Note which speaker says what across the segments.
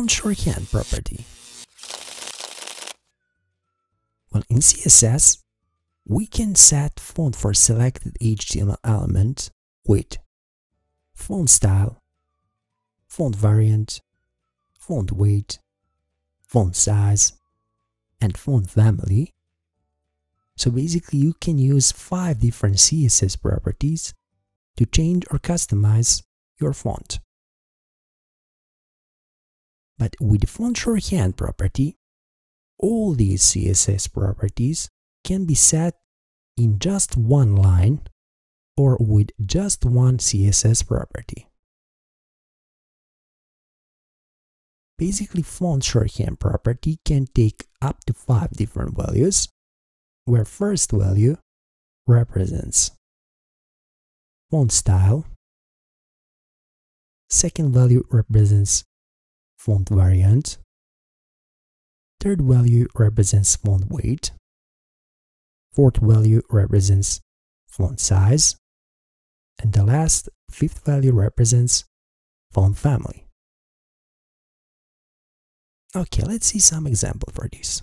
Speaker 1: Font shorthand property? Well, in CSS, we can set font for selected HTML element with font style, font variant, font weight, font size, and font family. So basically you can use five different CSS properties to change or customize your font. But with the font shorthand property, all these CSS properties can be set in just one line or with just one CSS property. Basically, font shorthand property can take up to five different values, where first value represents font style, second value represents font variant, third value represents font weight, fourth value represents font size, and the last fifth value represents font family. Okay, let's see some example for this.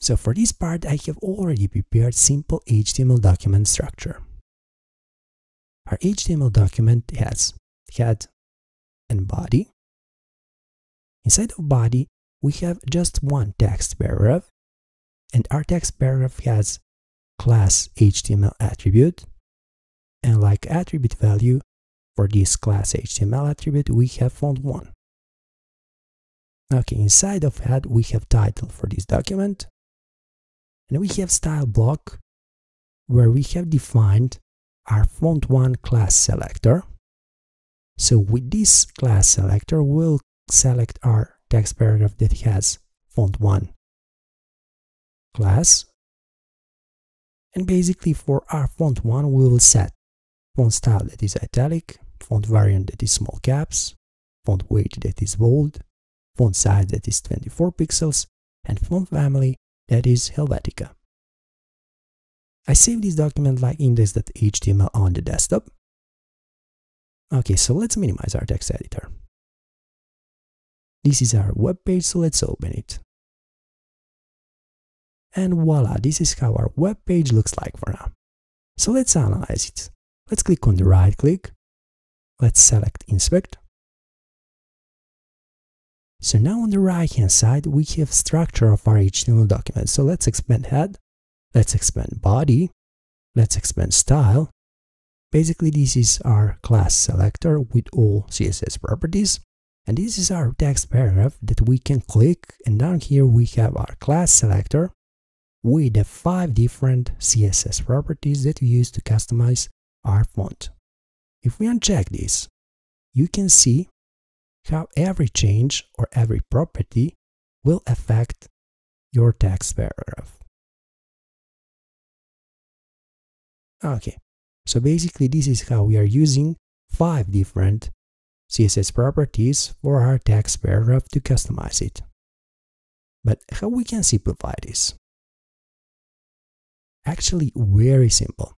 Speaker 1: So for this part, I have already prepared simple HTML document structure. Our HTML document has head and body. Inside of body, we have just one text paragraph, and our text paragraph has class HTML attribute, and like attribute value, for this class HTML attribute, we have font 1. Okay, inside of head, we have title for this document. And we have style block, where we have defined our font 1 class selector. So with this class selector, we'll select our text paragraph that has font 1 class. And basically for our font 1, we will set font style that is italic, font variant that is small caps, font weight that is bold, font size that is 24 pixels, and font family that is Helvetica. I save this document like index.html on the desktop. Okay, so let's minimize our text editor. This is our web page, so let's open it. And voila, this is how our web page looks like for now. So let's analyze it. Let's click on the right click Let's select inspect. So now on the right hand side, we have structure of our HTML document. So let's expand head, let's expand body, let's expand style. Basically, this is our class selector with all CSS properties. And this is our text paragraph that we can click. And down here, we have our class selector with the five different CSS properties that we use to customize our font. If we uncheck this, you can see how every change or every property will affect your text paragraph. Okay, so basically this is how we are using five different CSS properties for our text paragraph to customize it. But how we can simplify this? Actually, very simple.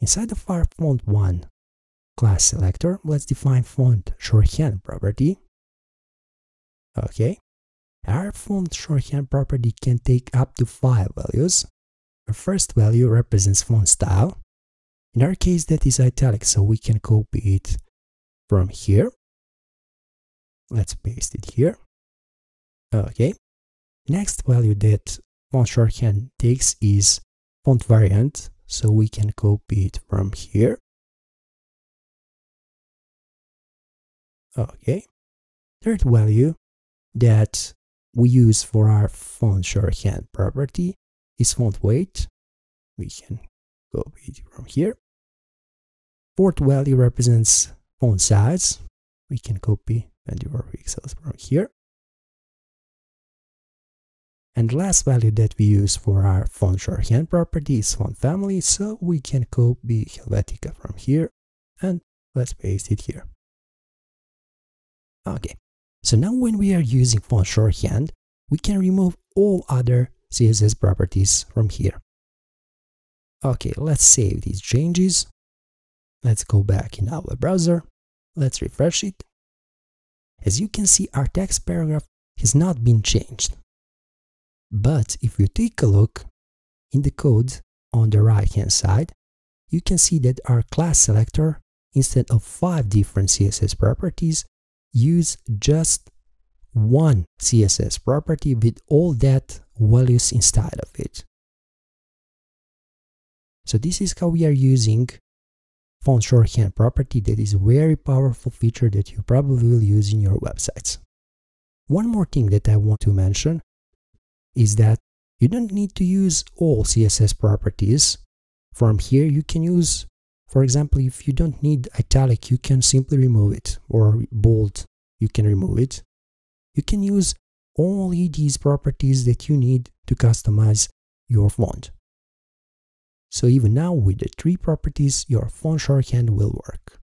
Speaker 1: Inside of our font 1 class selector, let's define font shorthand property. Okay, our font shorthand property can take up to five values. The first value represents font style. In our case, that is italic, so we can copy it from here. Let's paste it here. Okay. Next value that font shorthand takes is font variant, so we can copy it from here. Okay. Third value that we use for our font shorthand property is font weight. We can copy it from here. Fourth value represents font size. We can copy 24 pixels from here. And last value that we use for our font shorthand property is font family, so we can copy Helvetica from here and let's paste it here. Okay, so now when we are using font shorthand, we can remove all other CSS properties from here. Okay, let's save these changes. Let's go back in our browser Let's refresh it. As you can see, our text paragraph has not been changed. But if you take a look in the code on the right hand side, you can see that our class selector, instead of five different CSS properties, use just one CSS property with all that values inside of it. So this is how we are using font shorthand property that is a very powerful feature that you probably will use in your websites. One more thing that I want to mention is that you don't need to use all CSS properties. From here, you can use, for example, if you don't need italic, you can simply remove it, or bold, you can remove it. You can use only these properties that you need to customize your font. So even now with the three properties, your font shorthand will work.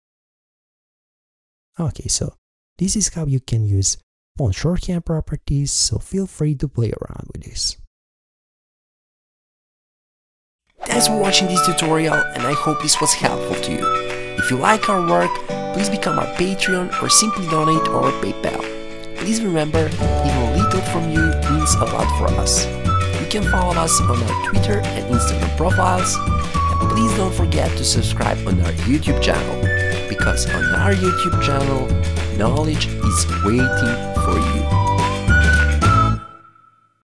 Speaker 1: Okay, so this is how you can use font shorthand properties, so feel free to play around with this.
Speaker 2: Thanks for watching this tutorial and I hope this was helpful to you. If you like our work, please become our Patreon or simply donate our PayPal. Please remember, even a little from you means a lot for us. Can follow us on our Twitter and Instagram profiles, and please don't forget to subscribe on our YouTube channel, because on our YouTube channel, knowledge is waiting